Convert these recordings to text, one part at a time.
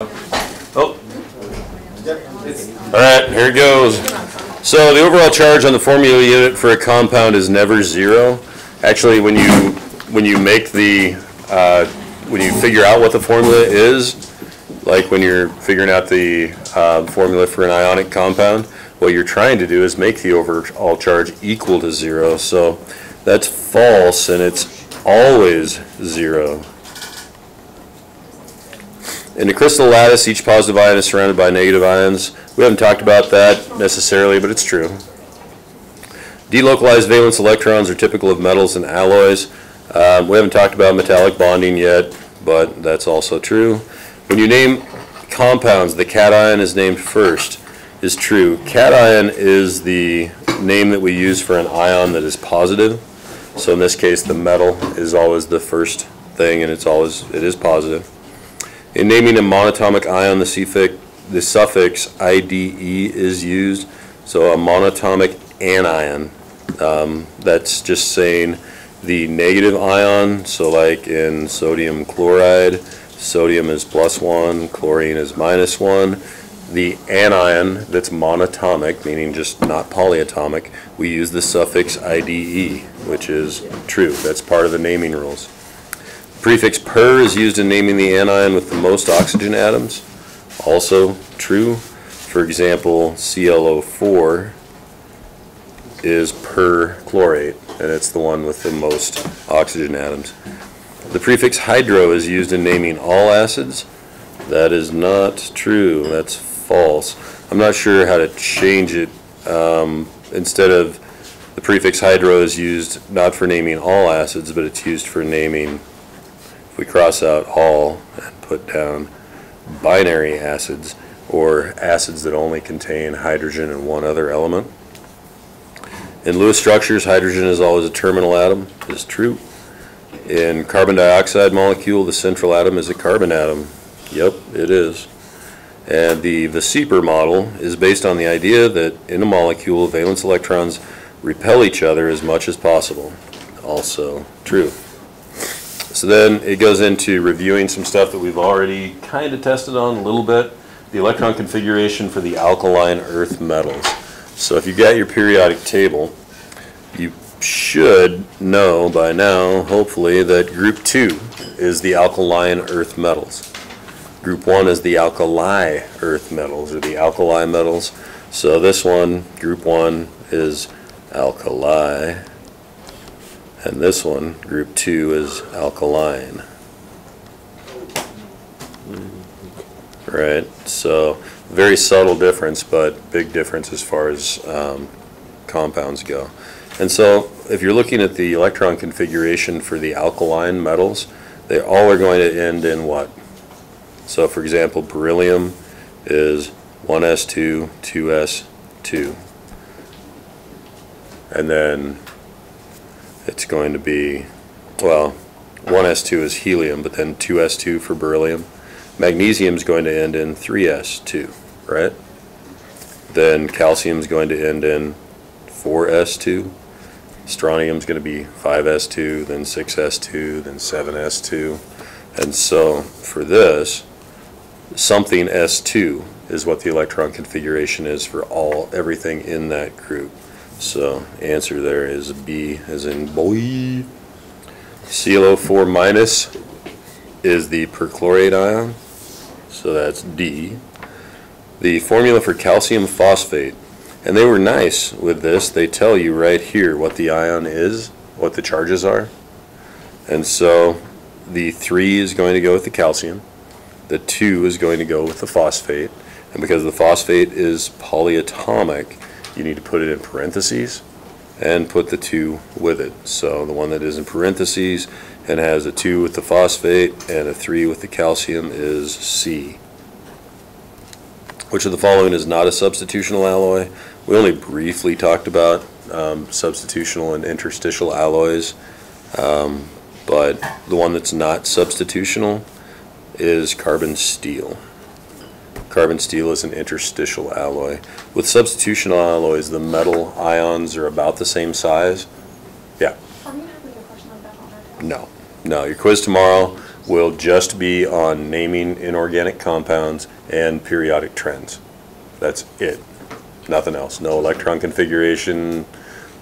Oh. All right, here it goes. So the overall charge on the formula unit for a compound is never zero. Actually, when you, when you make the, uh, when you figure out what the formula is, like when you're figuring out the uh, formula for an ionic compound, what you're trying to do is make the overall charge equal to zero. So that's false, and it's always zero. In the crystal lattice, each positive ion is surrounded by negative ions. We haven't talked about that necessarily, but it's true. Delocalized valence electrons are typical of metals and alloys. Um, we haven't talked about metallic bonding yet, but that's also true. When you name compounds, the cation is named first, is true. Cation is the name that we use for an ion that is positive. So in this case, the metal is always the first thing, and it's always, it is positive. In naming a monatomic ion, the suffix, the suffix IDE is used. So a monatomic anion, um, that's just saying the negative ion. So like in sodium chloride, sodium is plus one, chlorine is minus one. The anion that's monatomic, meaning just not polyatomic, we use the suffix IDE, which is true. That's part of the naming rules. Prefix per is used in naming the anion with the most oxygen atoms. Also true. For example, ClO4 is perchlorate, and it's the one with the most oxygen atoms. The prefix hydro is used in naming all acids. That is not true. That's false. I'm not sure how to change it. Um, instead of the prefix hydro is used not for naming all acids, but it's used for naming we cross out all and put down binary acids or acids that only contain hydrogen and one other element. In Lewis structures, hydrogen is always a terminal atom. Is true. In carbon dioxide molecule, the central atom is a carbon atom. Yep, it is. And the VSEPR model is based on the idea that in a molecule, valence electrons repel each other as much as possible. Also true. So then it goes into reviewing some stuff that we've already kind of tested on a little bit. The electron configuration for the alkaline earth metals. So if you got your periodic table, you should know by now, hopefully, that group 2 is the alkaline earth metals. Group 1 is the alkali earth metals, or the alkali metals. So this one, group 1, is alkali. And this one, group two, is alkaline. Right, so very subtle difference, but big difference as far as um, compounds go. And so if you're looking at the electron configuration for the alkaline metals, they all are going to end in what? So for example, beryllium is 1s2, 2s2. And then it's going to be, well, 1s2 is helium, but then 2s2 for beryllium. Magnesium is going to end in 3s2, right? Then calcium is going to end in 4s2. Strontium is going to be 5s2, then 6s2, then 7s2. And so for this, something s2 is what the electron configuration is for all everything in that group. So answer there is B as in boy. ClO4 minus is the perchlorate ion. So that's D. The formula for calcium phosphate. And they were nice with this. They tell you right here what the ion is, what the charges are. And so the 3 is going to go with the calcium. The 2 is going to go with the phosphate. And because the phosphate is polyatomic, you need to put it in parentheses and put the 2 with it. So the one that is in parentheses and has a 2 with the phosphate and a 3 with the calcium is C. Which of the following is not a substitutional alloy? We only briefly talked about um, substitutional and interstitial alloys, um, but the one that's not substitutional is carbon steel. Carbon steel is an interstitial alloy. With substitutional alloys, the metal ions are about the same size. Yeah. Are we gonna have a question like that on our test? No. No. Your quiz tomorrow will just be on naming inorganic compounds and periodic trends. That's it. Nothing else. No electron configuration,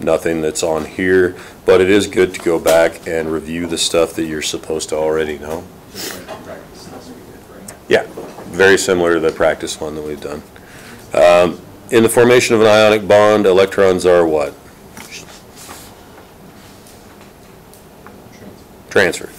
nothing that's on here. But it is good to go back and review the stuff that you're supposed to already know. Yeah, very similar to the practice one that we've done. Um, In the formation of an ionic bond, electrons are what? Transferred.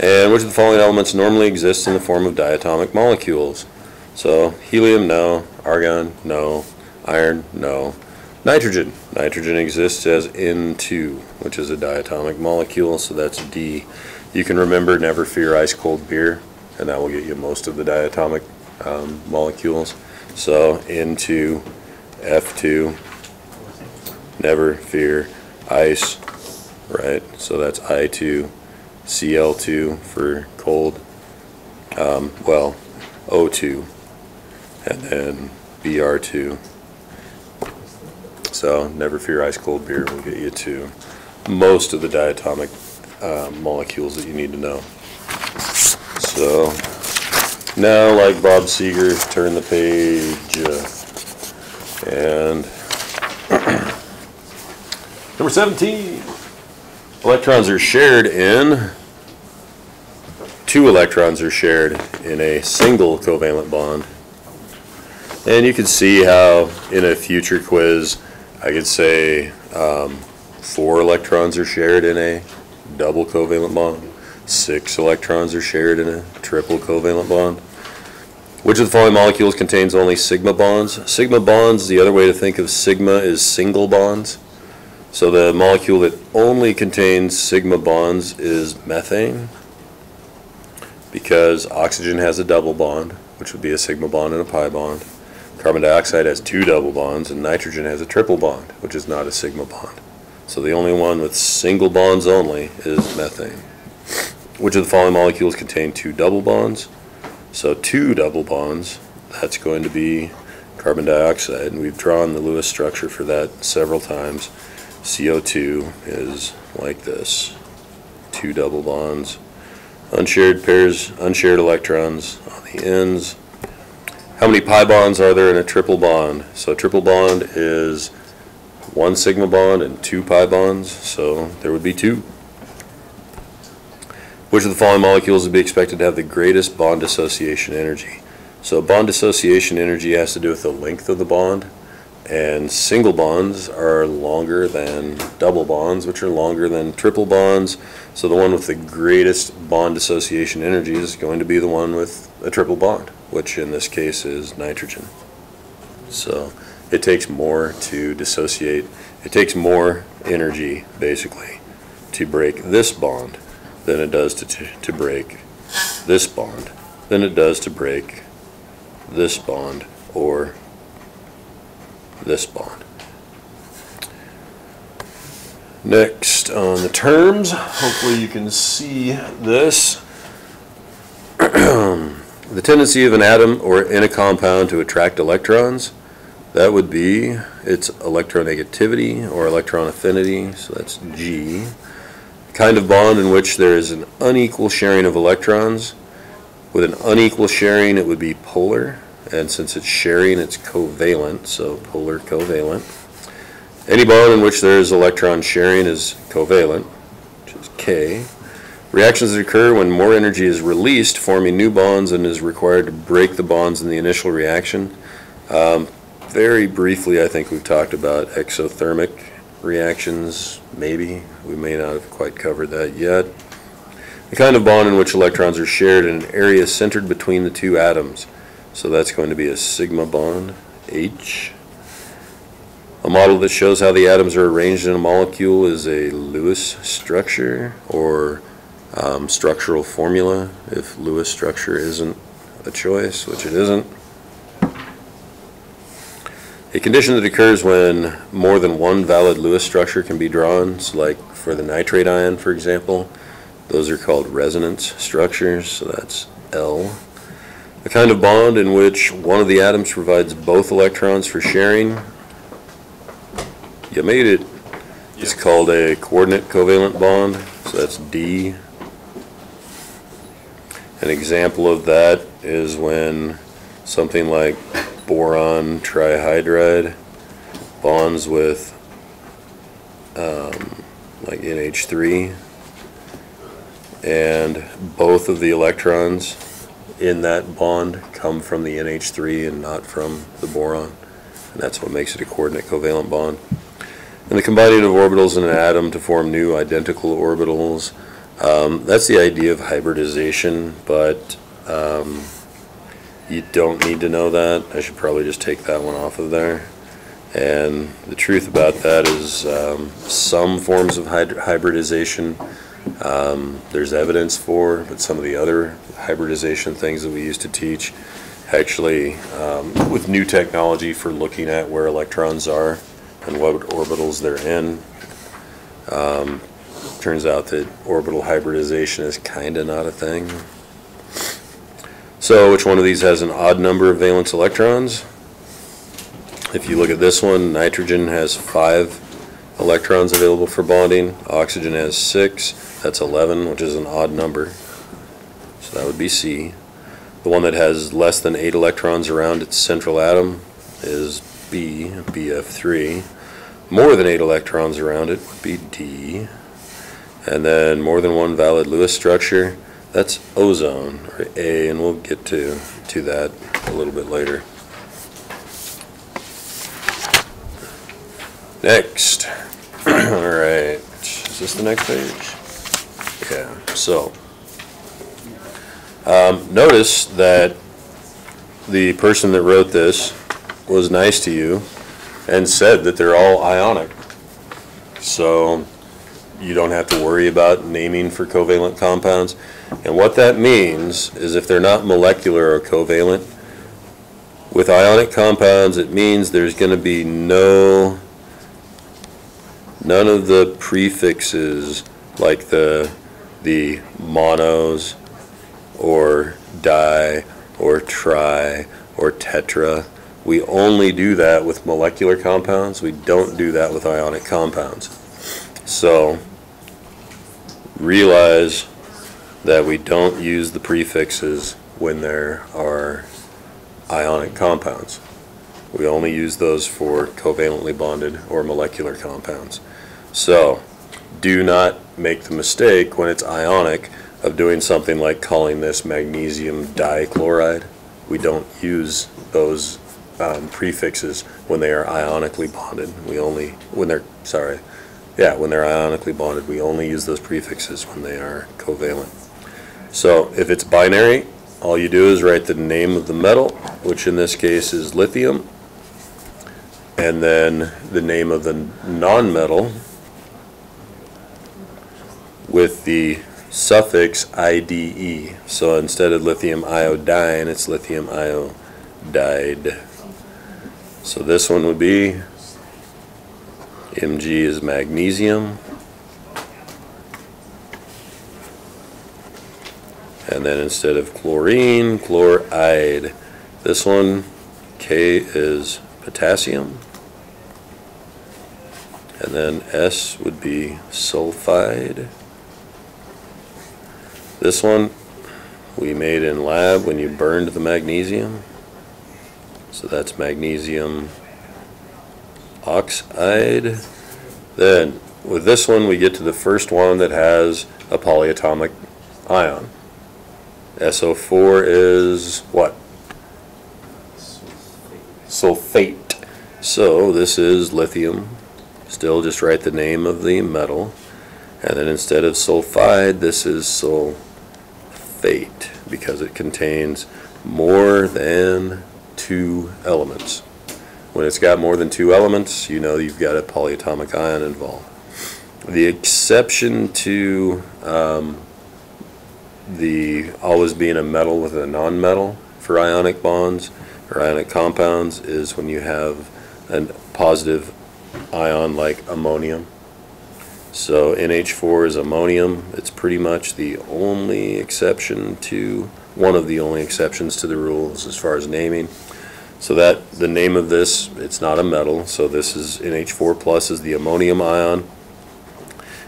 And which of the following elements normally exists in the form of diatomic molecules? So helium, no. Argon, no. Iron, no. Nitrogen. Nitrogen exists as N2, which is a diatomic molecule, so that's D. You can remember never fear ice cold beer, and that will get you most of the diatomic um, molecules. So N2, F2, never fear ice, right? So that's I2, Cl2 for cold, um, well, O2, and then Br2. So never fear ice cold beer will get you to most of the diatomic uh, molecules that you need to know. So now, like Bob Seger, turn the page uh, and number 17. Electrons are shared in, two electrons are shared in a single covalent bond. And you can see how in a future quiz, I could say um, four electrons are shared in a double covalent bond. Six electrons are shared in a triple covalent bond. Which of the following molecules contains only sigma bonds? Sigma bonds, the other way to think of sigma is single bonds. So the molecule that only contains sigma bonds is methane because oxygen has a double bond, which would be a sigma bond and a pi bond. Carbon dioxide has two double bonds and nitrogen has a triple bond, which is not a sigma bond. So the only one with single bonds only is methane. Which of the following molecules contain two double bonds? So two double bonds, that's going to be carbon dioxide, and we've drawn the Lewis structure for that several times. CO2 is like this, two double bonds, unshared pairs, unshared electrons on the ends. How many pi bonds are there in a triple bond? So a triple bond is one sigma bond and two pi bonds, so there would be two. Which of the following molecules would be expected to have the greatest bond dissociation energy? So bond dissociation energy has to do with the length of the bond, and single bonds are longer than double bonds, which are longer than triple bonds. So the one with the greatest bond dissociation energy is going to be the one with a triple bond, which in this case is nitrogen. So it takes more to dissociate. It takes more energy, basically, to break this bond than it does to, to, break this bond, than it does to break this bond or this bond. Next on the terms, hopefully you can see this. the tendency of an atom or in a compound to attract electrons, that would be its electronegativity or electron affinity, so that's G. Kind of bond in which there is an unequal sharing of electrons. With an unequal sharing, it would be polar and since it's sharing, it's covalent, so polar covalent. Any bond in which there is electron sharing is covalent, which is K. Reactions occur when more energy is released, forming new bonds and is required to break the bonds in the initial reaction. Um, very briefly, I think we've talked about exothermic reactions, maybe. We may not have quite covered that yet. The kind of bond in which electrons are shared in an area centered between the two atoms. So that's going to be a sigma bond, H. A model that shows how the atoms are arranged in a molecule is a Lewis structure or um, structural formula if Lewis structure isn't a choice, which it isn't. A condition that occurs when more than one valid Lewis structure can be drawn, so like for the nitrate ion, for example, those are called resonance structures, so that's L. A kind of bond in which one of the atoms provides both electrons for sharing. You made it. It's called a coordinate covalent bond, so that's D. An example of that is when something like boron trihydride bonds with um, like NH3 and both of the electrons in that bond come from the NH3 and not from the boron. And that's what makes it a coordinate covalent bond. And the combining of orbitals in an atom to form new identical orbitals, um, that's the idea of hybridization, but um, you don't need to know that. I should probably just take that one off of there. And the truth about that is um, some forms of hybridization um, there's evidence for, but some of the other hybridization things that we used to teach, actually, um, with new technology for looking at where electrons are and what orbitals they're in, um, turns out that orbital hybridization is kind of not a thing. So which one of these has an odd number of valence electrons? If you look at this one, nitrogen has five electrons available for bonding. Oxygen has six. That's 11, which is an odd number. So that would be C. The one that has less than eight electrons around its central atom is B, BF3. More than eight electrons around it would be D. And then more than one valid Lewis structure, that's ozone, or A, and we'll get to, to that a little bit later. Next. All right. Is this the next page? Yeah. So, um, notice that the person that wrote this was nice to you and said that they're all ionic. So, you don't have to worry about naming for covalent compounds. And what that means is if they're not molecular or covalent, with ionic compounds, it means there's going to be no none of the prefixes like the the monos or di or tri or tetra. We only do that with molecular compounds. We don't do that with ionic compounds. So realize that we don't use the prefixes when there are ionic compounds. We only use those for covalently bonded or molecular compounds. So do not make the mistake when it's ionic of doing something like calling this magnesium dichloride. We don't use those um, prefixes when they are ionically bonded. We only, when they're, sorry, yeah, when they're ionically bonded, we only use those prefixes when they are covalent. So if it's binary, all you do is write the name of the metal, which in this case is lithium, and then the name of the nonmetal, with the suffix IDE. So instead of lithium iodine, it's lithium iodide. So this one would be Mg is magnesium. And then instead of chlorine, chloride. This one, K is potassium. And then S would be sulfide. This one we made in lab when you burned the magnesium. So that's magnesium oxide. Then with this one we get to the first one that has a polyatomic ion. SO4 is what? Sulfate. So this is lithium. Still just write the name of the metal. And then instead of sulfide, this is sulfate fate because it contains more than two elements. When it's got more than two elements, you know you've got a polyatomic ion involved. The exception to um, the always being a metal with a nonmetal for ionic bonds or ionic compounds is when you have a positive ion like ammonium so NH4 is ammonium. It's pretty much the only exception to, one of the only exceptions to the rules as far as naming. So that, the name of this, it's not a metal, so this is NH4 plus is the ammonium ion.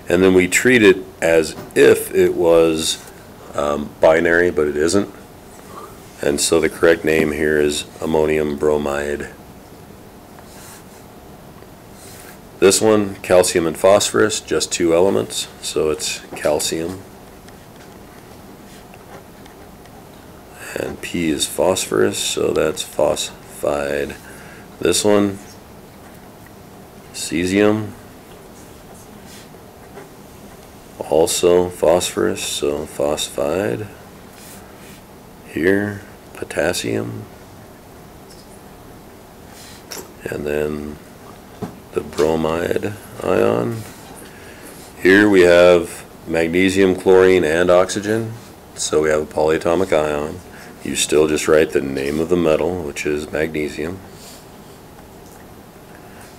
And then we treat it as if it was um, binary, but it isn't. And so the correct name here is ammonium bromide. This one, calcium and phosphorus, just two elements, so it's calcium. And P is phosphorus, so that's phosphide. This one, cesium, also phosphorus, so phosphide. Here, potassium. And then the bromide ion. Here we have magnesium, chlorine, and oxygen. So we have a polyatomic ion. You still just write the name of the metal, which is magnesium.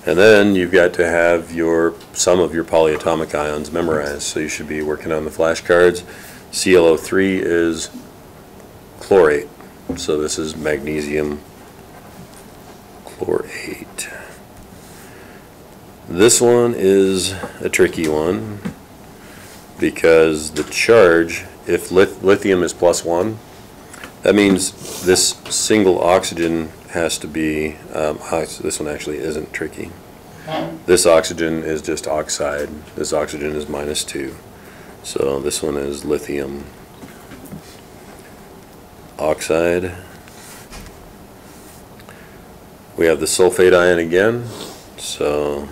And then you've got to have your some of your polyatomic ions memorized. So you should be working on the flashcards. ClO3 is chlorate. So this is magnesium chlorate. This one is a tricky one because the charge, if lithium is plus one, that means this single oxygen has to be, um, this one actually isn't tricky. This oxygen is just oxide. This oxygen is minus two. So this one is lithium oxide. We have the sulfate ion again. So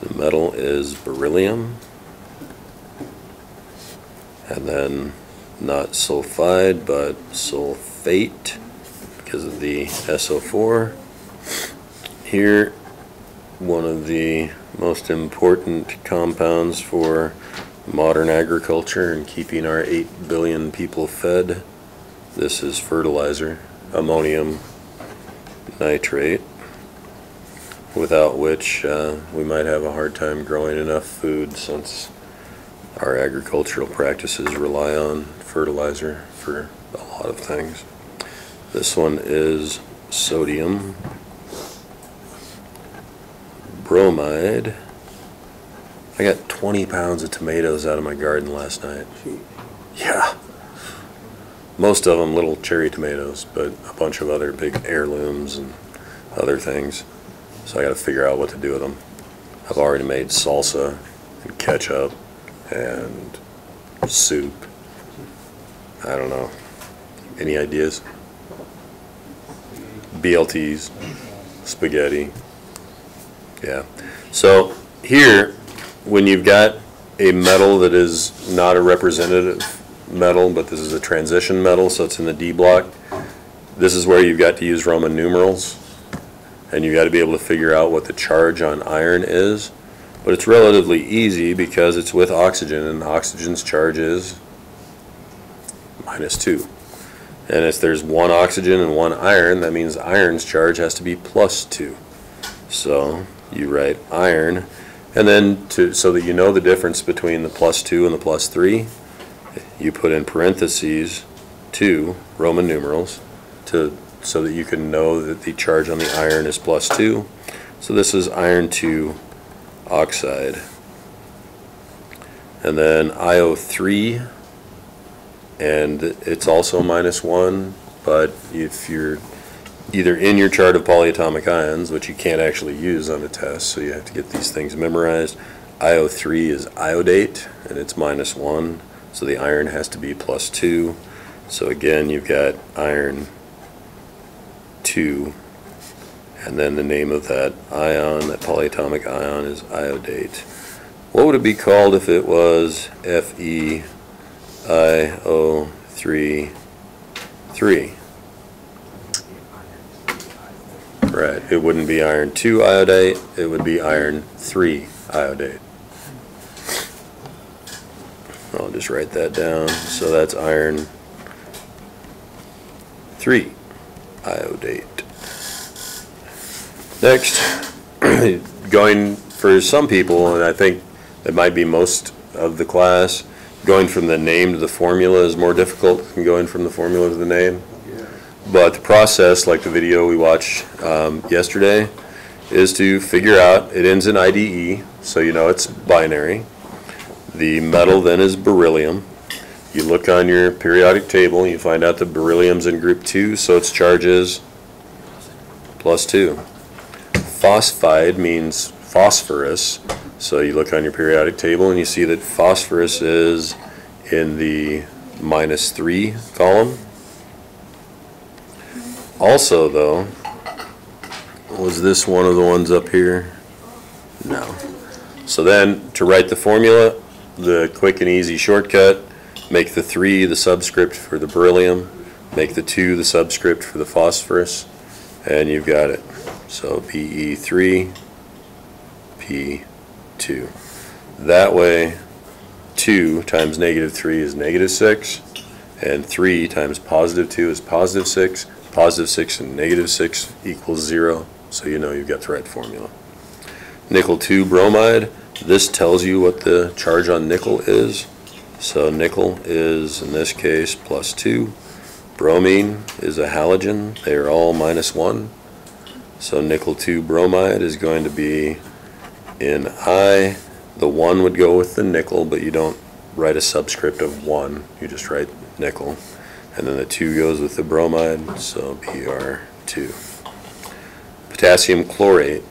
the metal is beryllium. And then not sulfide, but sulfate because of the SO4. Here, one of the most important compounds for modern agriculture and keeping our 8 billion people fed. This is fertilizer, ammonium nitrate without which uh, we might have a hard time growing enough food since our agricultural practices rely on fertilizer for a lot of things. This one is sodium bromide. I got 20 pounds of tomatoes out of my garden last night. Yeah. Most of them little cherry tomatoes, but a bunch of other big heirlooms and other things. So I got to figure out what to do with them. I've already made salsa and ketchup and soup. I don't know. Any ideas? BLTs, spaghetti. Yeah. So here, when you've got a metal that is not a representative metal, but this is a transition metal, so it's in the D block, this is where you've got to use Roman numerals and you've got to be able to figure out what the charge on iron is. But it's relatively easy because it's with oxygen, and oxygen's charge is minus 2. And if there's one oxygen and one iron, that means iron's charge has to be plus 2. So you write iron, and then to so that you know the difference between the plus 2 and the plus 3, you put in parentheses 2, Roman numerals, to so that you can know that the charge on the iron is plus 2. So this is iron 2 oxide. And then IO3, and it's also minus 1, but if you're either in your chart of polyatomic ions, which you can't actually use on a test, so you have to get these things memorized, IO3 is iodate, and it's minus 1, so the iron has to be plus 2. So again, you've got iron 2, and then the name of that ion, that polyatomic ion, is iodate. What would it be called if it was FeIO3 3? Right, it wouldn't be iron 2 iodate, it would be iron 3 iodate. I'll just write that down. So that's iron 3 iodate. Next, going for some people, and I think it might be most of the class, going from the name to the formula is more difficult than going from the formula to the name. But the process, like the video we watched um, yesterday, is to figure out, it ends in IDE, so you know it's binary. The metal then is beryllium. You look on your periodic table, you find out that beryllium's in group two, so its charge is plus two. Phosphide means phosphorus, so you look on your periodic table and you see that phosphorus is in the minus three column. Also, though, was this one of the ones up here? No. So then, to write the formula, the quick and easy shortcut, make the three the subscript for the beryllium, make the two the subscript for the phosphorus, and you've got it. So PE3, P2. That way, 2 times negative 3 is negative 6, and 3 times positive 2 is positive 6. Positive 6 and negative 6 equals 0, so you know you've got the right formula. Nickel 2 bromide, this tells you what the charge on nickel is. So nickel is, in this case, plus 2. Bromine is a halogen. They are all minus 1. So nickel 2 bromide is going to be in I. The 1 would go with the nickel, but you don't write a subscript of 1. You just write nickel. And then the 2 goes with the bromide, so Br2. Potassium chlorate.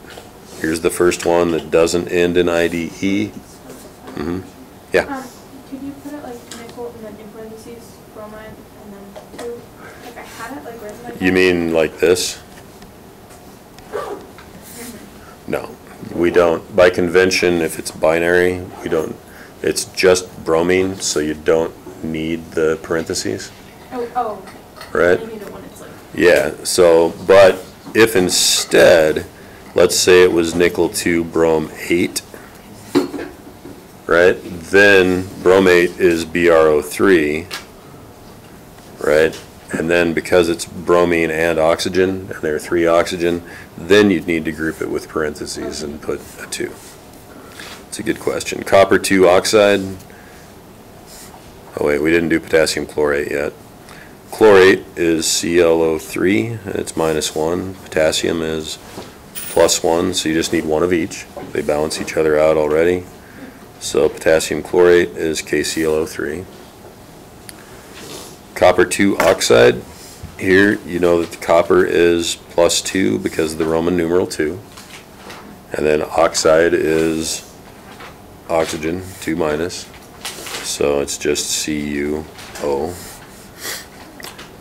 Here's the first one that doesn't end in IDE. hmm Yeah. Um, could you put it like nickel and then in parentheses bromide and then two? Like I had it like written like You mean like this? No, we don't. By convention, if it's binary, we don't, it's just bromine, so you don't need the parentheses, Oh, oh, right? Need it when it's like. Yeah, so, but if instead, let's say it was nickel two brom eight, right? Then bromate is BrO3, right? And then because it's bromine and oxygen, and there are three oxygen, then you'd need to group it with parentheses and put a two. It's a good question. Copper two oxide. Oh wait, we didn't do potassium chlorate yet. Chlorate is ClO3, and it's minus one. Potassium is plus one, so you just need one of each. They balance each other out already. So potassium chlorate is KClO3. Copper 2 oxide, here you know that the copper is plus 2 because of the Roman numeral 2. And then oxide is oxygen, 2 minus. So it's just CuO.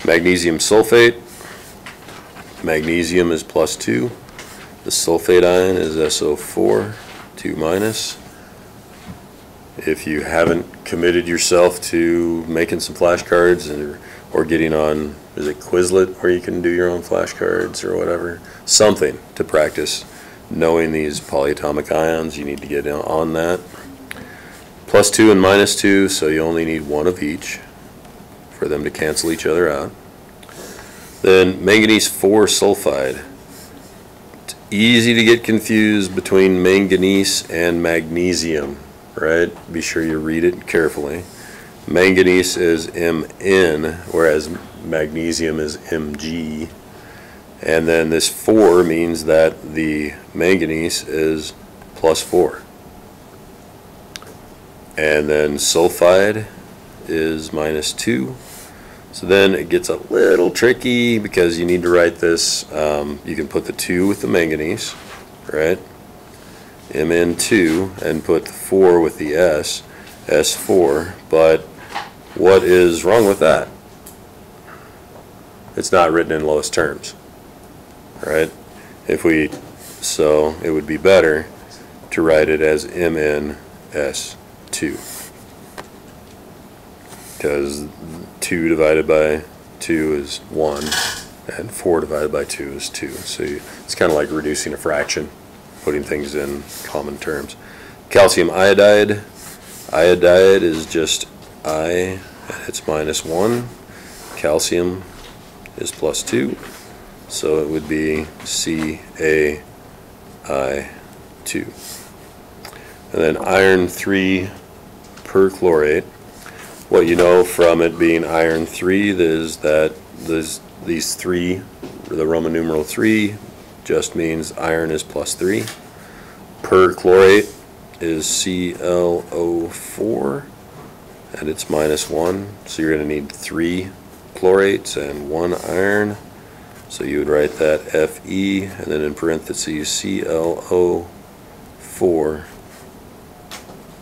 Magnesium sulfate, magnesium is plus 2. The sulfate ion is SO4, 2 minus. If you haven't committed yourself to making some flashcards or, or getting on, is it Quizlet where you can do your own flashcards or whatever? Something to practice knowing these polyatomic ions, you need to get on that. Plus 2 and minus 2, so you only need one of each for them to cancel each other out. Then manganese 4 sulfide. It's easy to get confused between manganese and magnesium, right? Be sure you read it carefully. Manganese is Mn, whereas magnesium is Mg. And then this 4 means that the manganese is plus 4. And then sulfide is minus 2. So then it gets a little tricky because you need to write this, um, you can put the 2 with the manganese, right? Mn2 and put 4 with the S, S4, but what is wrong with that? It's not written in lowest terms, right? If we, so it would be better to write it as MnS2. Because 2 divided by 2 is 1, and 4 divided by 2 is 2. So you, it's kind of like reducing a fraction, putting things in common terms. Calcium iodide, iodide is just I, it's minus 1. Calcium is plus 2, so it would be CaI2. And then iron 3 perchlorate. What you know from it being iron 3 is that this, these three, the Roman numeral 3, just means iron is plus 3. Perchlorate is ClO4 and it's minus 1 so you're going to need 3 chlorates and 1 iron. So you would write that Fe and then in parentheses ClO4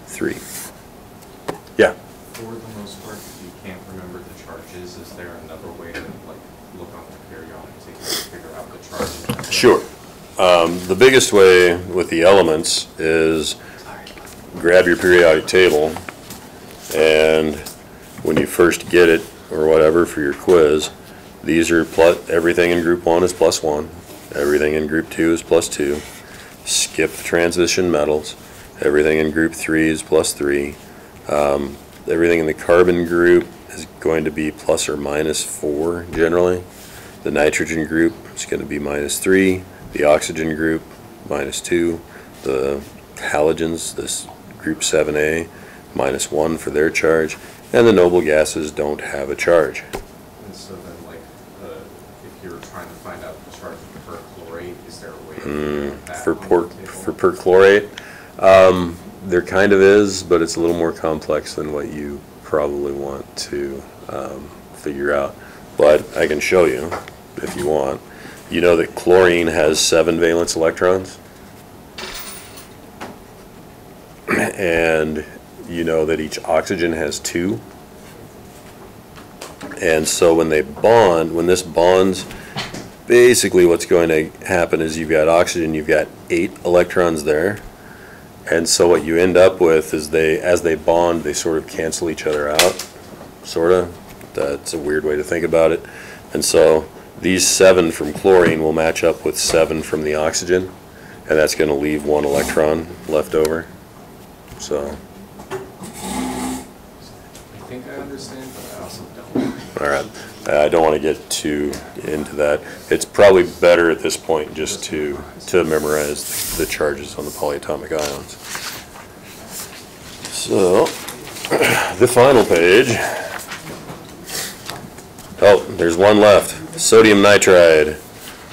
3 Um, the biggest way with the elements is grab your periodic table, and when you first get it, or whatever, for your quiz, these are everything in group one is plus one, everything in group two is plus two. Skip the transition metals, everything in group three is plus three. Um, everything in the carbon group is going to be plus or minus four generally. The nitrogen group is gonna be minus three, the oxygen group, minus two, the halogens, this group seven A, minus one for their charge, and the noble gases don't have a charge. And so then like, the, if you're trying to find out the charge per chlorate, is there a way to Mm, figure out that For por, for perchlorate, um, there kind of is, but it's a little more complex than what you probably want to, um, figure out. But I can show you if you want. You know that chlorine has seven valence electrons? And you know that each oxygen has two? And so when they bond, when this bonds, basically what's going to happen is you've got oxygen, you've got eight electrons there. And so what you end up with is they, as they bond, they sort of cancel each other out, sort of. That's a weird way to think about it. And so these seven from chlorine will match up with seven from the oxygen, and that's gonna leave one electron left over. So, I think I understand, but I also don't. all right, I don't wanna get too into that. It's probably better at this point just to, to memorize the charges on the polyatomic ions. So, the final page. Oh, there's one left, sodium nitride.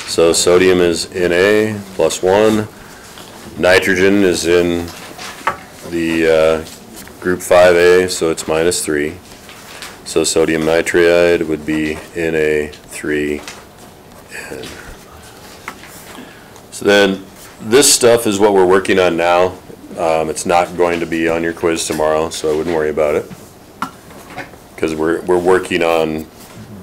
So sodium is Na plus one, nitrogen is in the, uh, group five A, so it's minus three. So sodium nitride would be Na three N. So then, this stuff is what we're working on now. Um, it's not going to be on your quiz tomorrow, so I wouldn't worry about it. Cause we're, we're working on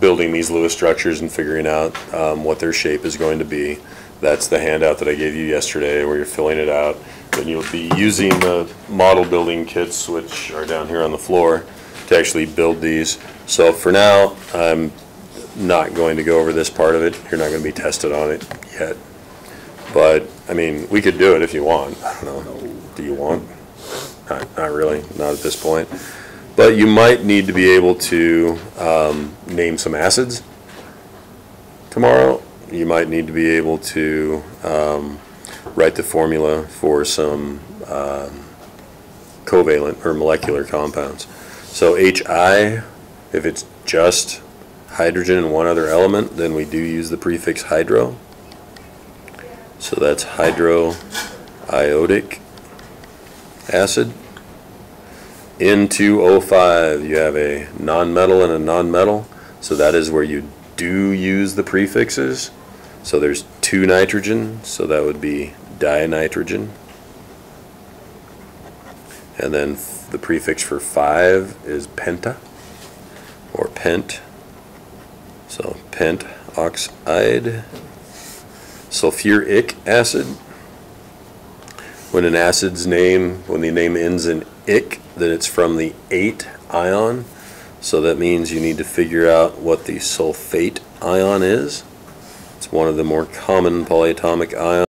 building these Lewis structures and figuring out, um, what their shape is going to be. That's the handout that I gave you yesterday where you're filling it out. Then you'll be using the model building kits, which are down here on the floor, to actually build these. So for now, I'm not going to go over this part of it. You're not gonna be tested on it yet. But, I mean, we could do it if you want. I don't know. Do you want? Not, not really, not at this point. But you might need to be able to, um, name some acids tomorrow. You might need to be able to, um, write the formula for some, um, covalent or molecular compounds. So HI, if it's just hydrogen and one other element, then we do use the prefix hydro. So that's hydroiodic acid. N2O5, you have a nonmetal and a nonmetal, so that is where you do use the prefixes. So there's two nitrogen, so that would be dinitrogen. And then the prefix for five is penta, or pent. So pent oxide. Sulfuric acid. When an acid's name, when the name ends in ic, then it's from the eight ion. So that means you need to figure out what the sulfate ion is. It's one of the more common polyatomic ions.